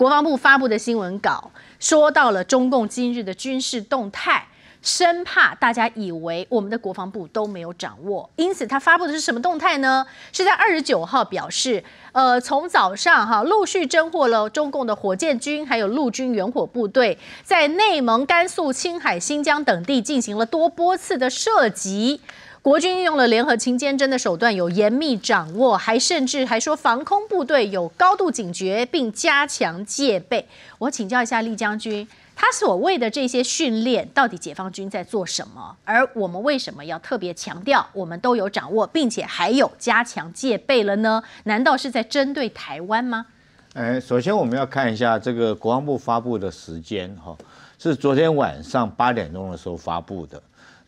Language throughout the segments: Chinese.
国防部发布的新闻稿说到了中共今日的军事动态。生怕大家以为我们的国防部都没有掌握，因此他发布的是什么动态呢？是在二十九号表示，呃，从早上哈陆续侦获了中共的火箭军还有陆军远火部队，在内蒙、甘肃、青海、新疆等地进行了多波次的射击。国军运用了联合勤监侦的手段，有严密掌握，还甚至还说防空部队有高度警觉，并加强戒备。我请教一下厉将军。他所谓的这些训练，到底解放军在做什么？而我们为什么要特别强调我们都有掌握，并且还有加强戒备了呢？难道是在针对台湾吗？哎，首先我们要看一下这个国防部发布的时间，哈，是昨天晚上八点钟的时候发布的。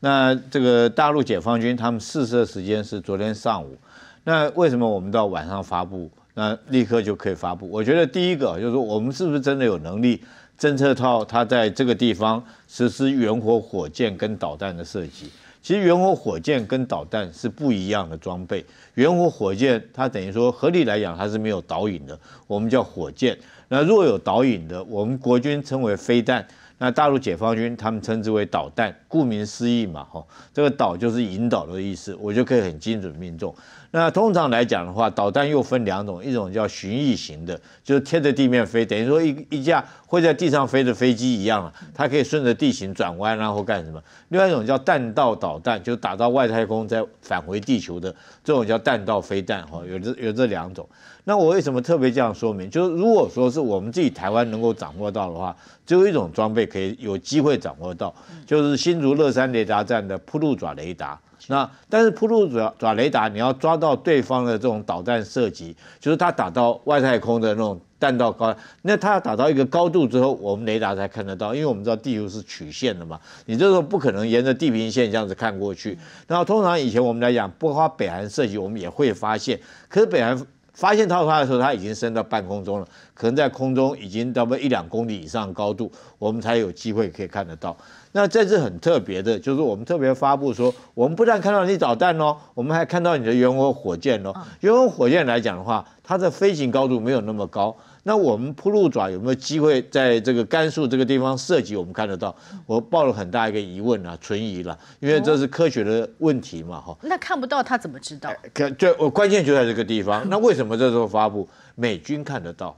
那这个大陆解放军他们试射时间是昨天上午。那为什么我们到晚上发布，那立刻就可以发布？我觉得第一个就是说，我们是不是真的有能力？侦测到它在这个地方实施远火火箭跟导弹的射击。其实远火火箭跟导弹是不一样的装备。远火火箭它等于说合理来讲它是没有导引的，我们叫火箭。那若有导引的，我们国军称为飞弹，那大陆解放军他们称之为导弹。顾名思义嘛，哈，这个导就是引导的意思，我就可以很精准命中。那通常来讲的话，导弹又分两种，一种叫巡弋型的，就是贴着地面飞，等于说一一架会在地上飞的飞机一样啊，它可以顺着地形转弯，然后干什么？另外一种叫弹道导弹，就打到外太空再返回地球的，这种叫弹道飞弹，哈，有这有这两种。那我为什么特别这样说明？就是如果说是我们自己台湾能够掌握到的话，只有一种装备可以有机会掌握到，就是新竹乐山雷达站的铺路爪雷达。那但是铺路爪爪雷达，你要抓到对方的这种导弹射击，就是它打到外太空的那种弹道高，那它要打到一个高度之后，我们雷达才看得到，因为我们知道地球是曲线的嘛，你这时候不可能沿着地平线这样子看过去。然后通常以前我们来讲，不花北韩射击，我们也会发现，可是北韩发现套他的时候，它已经升到半空中了，可能在空中已经到不一两公里以上高度，我们才有机会可以看得到。那这次很特别的，就是我们特别发布说，我们不但看到你导弹哦，我们还看到你的原火火箭哦。原火火箭来讲的话，它的飞行高度没有那么高。那我们铺路爪有没有机会在这个甘肃这个地方涉及？我们看得到，我抱了很大一个疑问啊，存疑了，因为这是科学的问题嘛，哈。那看不到他怎么知道？可就，我关键就在这个地方。那为什么这时候发布？美军看得到。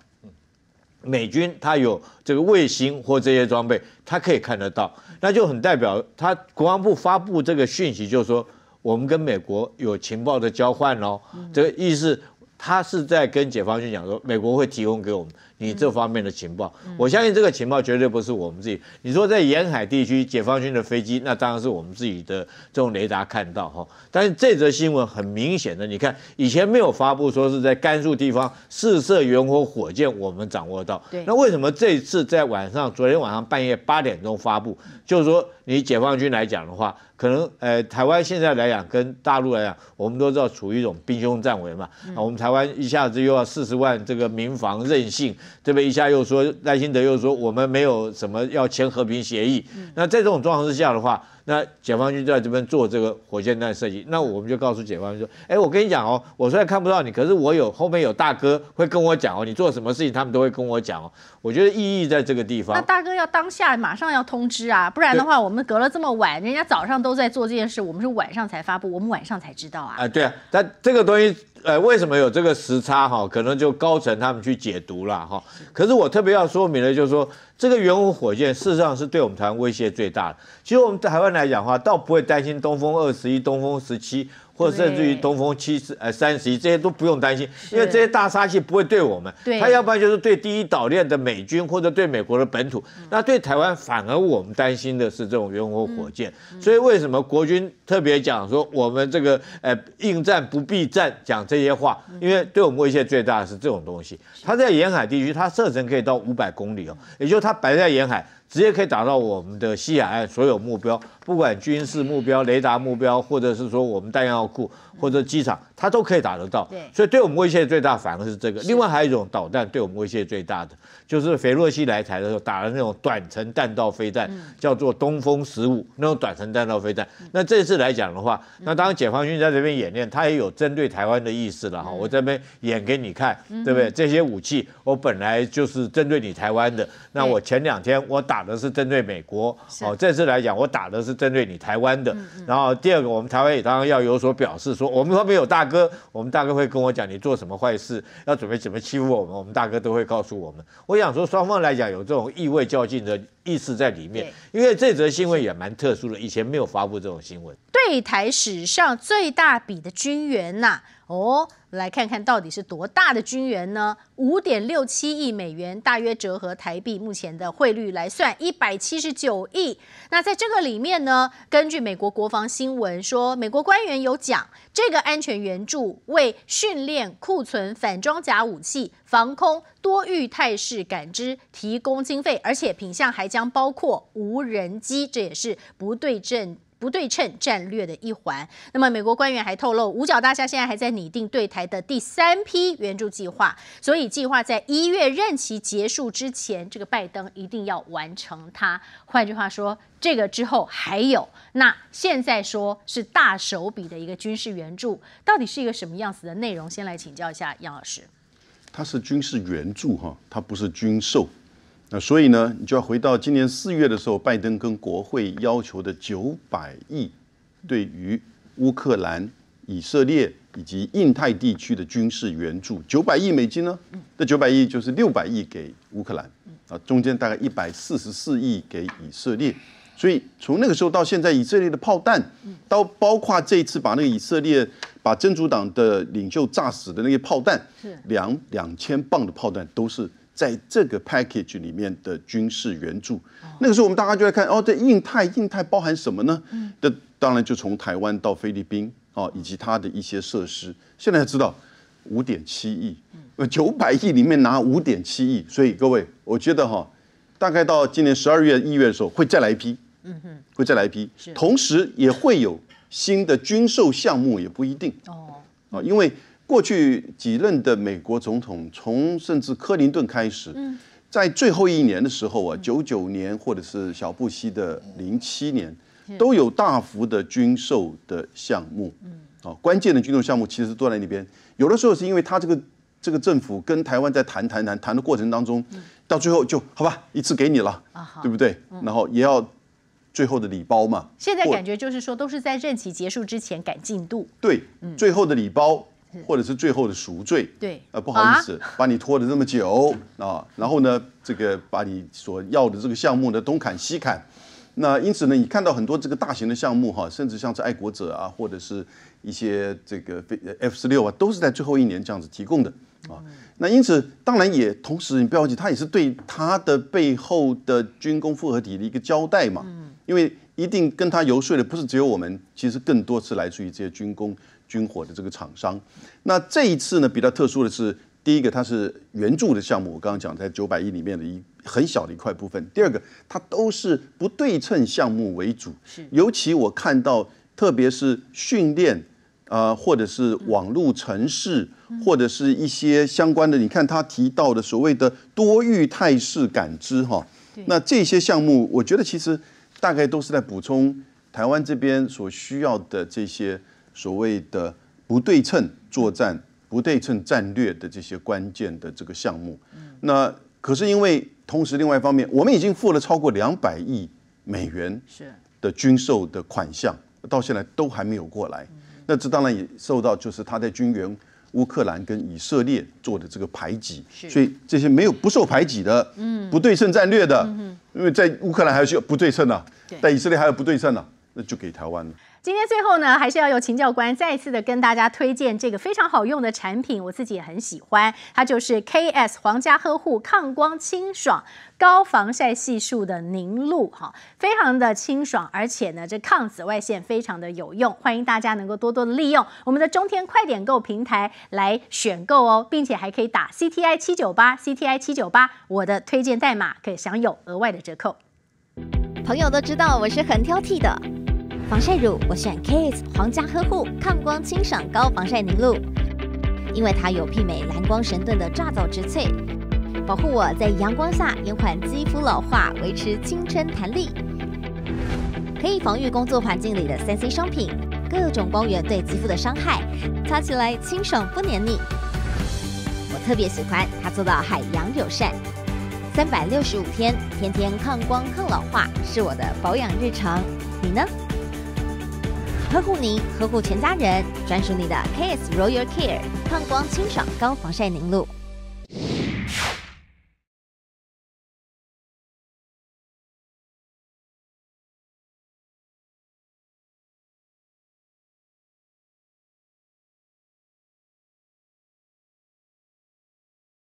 美军他有这个卫星或这些装备，他可以看得到，那就很代表他国防部发布这个讯息，就是说我们跟美国有情报的交换哦，这个意思，他是在跟解放军讲说，美国会提供给我们。你这方面的情报，我相信这个情报绝对不是我们自己。你说在沿海地区解放军的飞机，那当然是我们自己的这种雷达看到哈。但是这则新闻很明显的，你看以前没有发布说是在甘肃地方试射远火火箭，我们掌握到。那为什么这次在晚上，昨天晚上半夜八点钟发布？就是说你解放军来讲的话，可能呃台湾现在来讲跟大陆来讲，我们都知道处于一种兵凶战危嘛。啊，我们台湾一下子又要四十万这个民房任性。这边一下又说赖清德又说我们没有什么要签和平协议，那在这种状况之下的话。那解放军在这边做这个火箭弹设计，那我们就告诉解放军说：，哎，我跟你讲哦，我虽然看不到你，可是我有后面有大哥会跟我讲哦，你做什么事情他们都会跟我讲哦。我觉得意义在这个地方。那大哥要当下马上要通知啊，不然的话我们隔了这么晚，人家早上都在做这件事，我们是晚上才发布，我们晚上才知道啊。啊，对啊，但这个东西，呃，为什么有这个时差哈？可能就高层他们去解读了哈。可是我特别要说明的，就是说。这个远火火箭事实上是对我们台湾威胁最大的。其实我们台湾来讲的话，倒不会担心东风二十一、东风十七。或者甚至于东风七十呃三十一这些都不用担心，因为这些大杀器不会对我们，它要不然就是对第一岛链的美军或者对美国的本土，那对台湾反而我们担心的是这种远火火箭。所以为什么国军特别讲说我们这个呃应战不避战讲这些话？因为对我们威胁最大的是这种东西。它在沿海地区，它射程可以到五百公里哦，也就是它摆在沿海。直接可以打到我们的西海岸所有目标，不管军事目标、雷达目标，或者是说我们弹药库或者机场，它都可以打得到。对，所以对我们威胁最大反而是这个。另外还有一种导弹对我们威胁最大的，就是斐洛西来台的时候打的那种短程弹道飞弹，叫做东风十五那种短程弹道飞弹。那这次来讲的话，那当然解放军在这边演练，他也有针对台湾的意思了哈。我这边演给你看，对不对？这些武器我本来就是针对你台湾的。那我前两天我打的是针对美国，哦，这次来讲我打的是针对你台湾的。然后第二个，我们台湾也当然要有所表示，说我们后面有大哥，我们大哥会跟我讲你做什么坏事，要准备怎么欺负我们，我们大哥都会告诉我们。我想说双方来讲有这种意味较劲的意思在里面，因为这则新闻也蛮特殊的，以前没有发布这种新闻。对台史上最大笔的军援呐，哦。来看看到底是多大的军援呢？五点六七亿美元，大约折合台币目前的汇率来算，一百七十九亿。那在这个里面呢，根据美国国防新闻说，美国官员有讲，这个安全援助为训练、库存反装甲武器、防空、多域态势感知提供经费，而且品项还将包括无人机，这也是不对称。不对称战略的一环。那么，美国官员还透露，五角大厦现在还在拟定对台的第三批援助计划，所以计划在一月任期结束之前，这个拜登一定要完成它。换句话说，这个之后还有。那现在说是大手笔的一个军事援助，到底是一个什么样子的内容？先来请教一下杨老师。它是军事援助哈，它不是军售。那所以呢，你就要回到今年四月的时候，拜登跟国会要求的九百亿对于乌克兰、以色列以及印太地区的军事援助，九百亿美金呢？这九百亿就是六百亿给乌克兰，啊，中间大概一百四十四亿给以色列。所以从那个时候到现在，以色列的炮弹，到包括这一次把那个以色列把真主党的领袖炸死的那些炮弹，两两千磅的炮弹都是。在这个 package 里面的军事援助，那个时候我们大家就在看哦，这印太，印太包含什么呢？这当然就从台湾到菲律宾哦，以及它的一些设施。现在知道五点七亿，九百亿里面拿五点七亿，所以各位，我觉得哈，大概到今年十二月、一月的时候会再来一批，嗯哼，会再来一批，同时也会有新的军售项目，也不一定。哦，啊，因为。过去几任的美国总统，从甚至克林顿开始，在最后一年的时候啊，九九年或者是小布希的零七年，都有大幅的军售的项目。嗯啊，关键的军售项目其实都在那边。有的时候是因为他这个这个政府跟台湾在谈谈谈谈的过程当中，到最后就好吧，一次给你了，对不对？然后也要最后的礼包嘛。现在感觉就是说，都是在任期结束之前赶进度。对，最后的礼包。或者是最后的赎罪，对，呃，不好意思，把你拖了这么久啊，然后呢，这个把你所要的这个项目呢东砍西砍，那因此呢，你看到很多这个大型的项目哈，甚至像是爱国者啊，或者是一些这个飞 F 十六啊，都是在最后一年这样子提供的啊。那因此，当然也同时你不要忘记，它也是对它的背后的军工复合体的一个交代嘛，因为一定跟他游说的不是只有我们，其实更多是来自于这些军工。军火的这个厂商，那这一次呢比较特殊的是，第一个它是援助的项目，我刚刚讲在九百亿里面的一很小的一块部分。第二个，它都是不对称项目为主，是。尤其我看到，特别是训练啊，或者是网络城市，或者是一些相关的，你看他提到的所谓的多域态势感知哈，那这些项目，我觉得其实大概都是在补充台湾这边所需要的这些。所谓的不对称作战、不对称战略的这些关键的这个项目，那可是因为同时另外一方面，我们已经付了超过两百亿美元的军售的款项，到现在都还没有过来。那这当然也受到就是他在军援乌克兰跟以色列做的这个排挤，所以这些没有不受排挤的，嗯，不对称战略的，因为在乌克兰还需要不对称啊，在以色列还有不对称啊，那就给台湾了。今天最后呢，还是要有秦教官再一次的跟大家推荐这个非常好用的产品，我自己也很喜欢，它就是 KS 皇家呵护抗光清爽高防晒系数的凝露，哈，非常的清爽，而且呢，这抗紫外线非常的有用，欢迎大家能够多多的利用。我们的中天快点购平台来选购哦，并且还可以打 CTI 七九八 CTI 七九八，我的推荐代码可以享有额外的折扣。朋友都知道我是很挑剔的，防晒乳我选 Kiss 皇家呵护抗光清爽高防晒凝露，因为它有媲美蓝光神盾的抓藻植萃，保护我在阳光下延缓肌肤老化，维持青春弹力，可以防御工作环境里的三 C 商品，各种光源对肌肤的伤害，擦起来清爽不黏腻。我特别喜欢它做到海洋友善。三百六十五天，天天抗光抗老化，是我的保养日常。你呢？呵护您，呵护全家人，专属你的 KS Royal Care 抗光清爽高防晒凝露。